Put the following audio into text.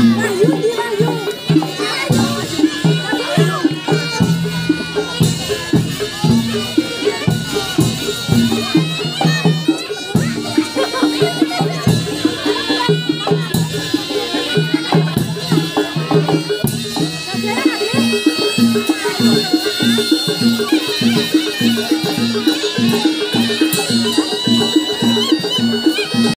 Are you.